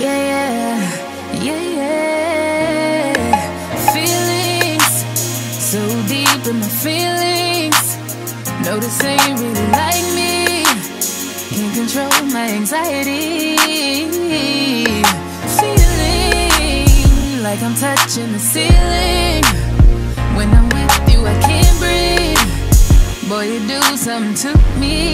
yeah, yeah, yeah. Feelings so deep in my feelings. Notice they really like me. Can't control my anxiety. Feeling like I'm touching the ceiling. When I'm with you, I can't breathe. Boy, you do something to me.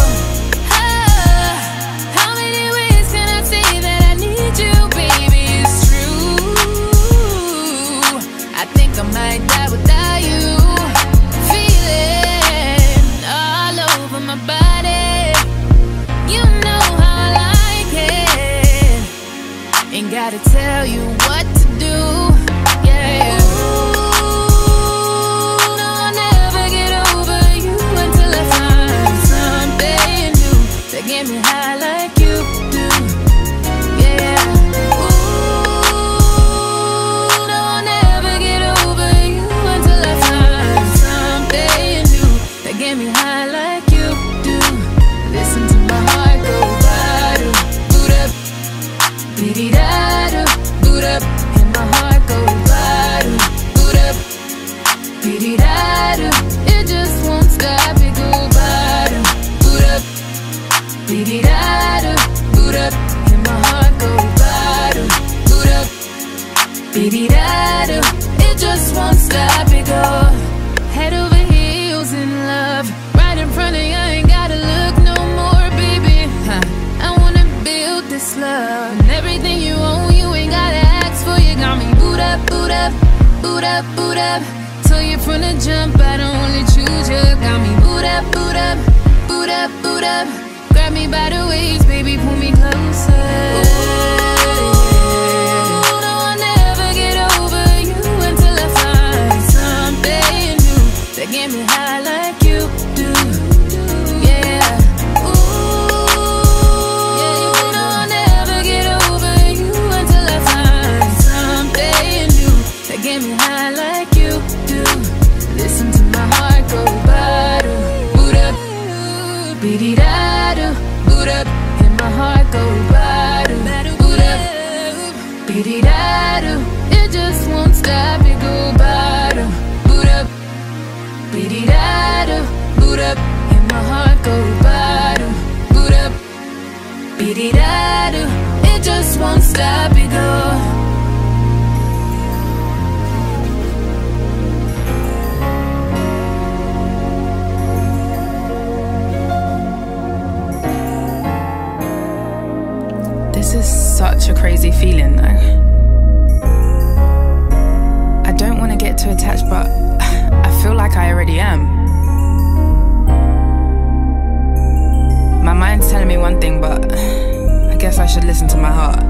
gotta tell you what to do. Boot up, and my heart go bottom, boot up, dee. It just won't stop, it go head over heels in love, right in front of you. Ain't gotta look no more, baby. I wanna build this love and everything you own. You ain't gotta ask for. You got me boot up, boot up, boot up, boot up. Told you from the jump, I don't only choose you. Got me boot up, boot up, boot up, boot up. Me by the waist, baby, pull me closer. Boot up, and my heart go bottom, boot up, beat da do. It just won't stop, it go bottom, boot up, beat da do, boot up, and my heart go bottom, boot up, beat da do. It just won't stop, it go. Such a crazy feeling, though. I don't want to get too attached, but I feel like I already am. My mind's telling me one thing, but I guess I should listen to my heart.